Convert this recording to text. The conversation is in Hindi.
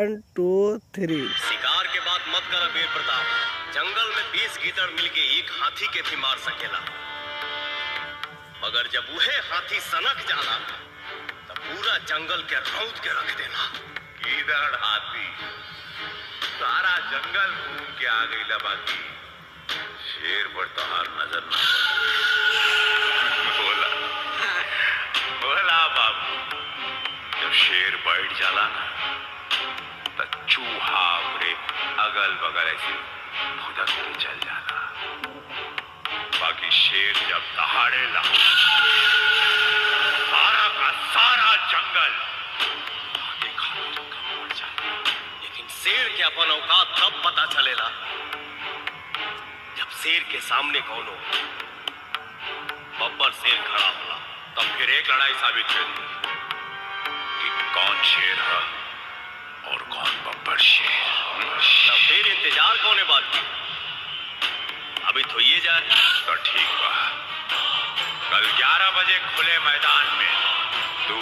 वन टू थ्री शिकार के बात मत कर वीर प्रताप। जंगल में बीस गीदड़ मिलके एक हाथी के भी मार सकेला। मगर जब उहे हाथी सनक जाला तो पूरा जंगल के रौद के रख देला। गीदड़ हाथी, सारा जंगल घूम के आ गई बाकी। शेर पर तो हार नज़र ना बोला बोला बाबू, जब शेर बैठ जाला ना अगल बगल ऐसे भुदक के चल जाला बाकी शेर जब दहाड़े ला सारा का सारा जंगल लेकिन शेर के अपन औकात तब पता चलेला, जब शेर के सामने कौन हो। बब्बर शेर खड़ा होला तब फिर एक लड़ाई साबित करी कि कौन शेर है और कौन बब्बर शेर? फिर कौन कौने बात अभी तो ये जाए तो ठीक बा कल 11 बजे खुले मैदान में तू